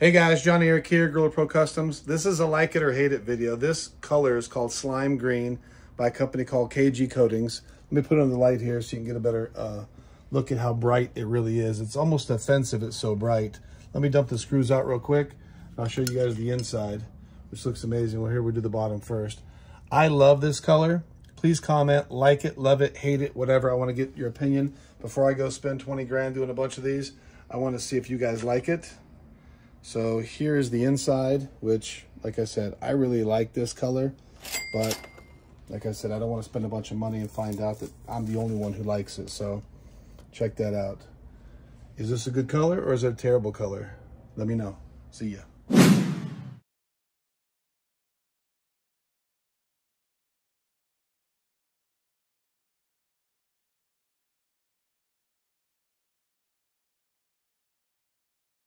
Hey guys, Johnny Eric here, Gorilla Pro Customs. This is a like it or hate it video. This color is called Slime Green by a company called KG Coatings. Let me put it on the light here so you can get a better uh, look at how bright it really is. It's almost offensive, it's so bright. Let me dump the screws out real quick. I'll show you guys the inside, which looks amazing. Well, here we do the bottom first. I love this color. Please comment, like it, love it, hate it, whatever. I want to get your opinion. Before I go spend 20 grand doing a bunch of these, I want to see if you guys like it. So here is the inside, which, like I said, I really like this color, but like I said, I don't want to spend a bunch of money and find out that I'm the only one who likes it. So check that out. Is this a good color or is it a terrible color? Let me know. See ya.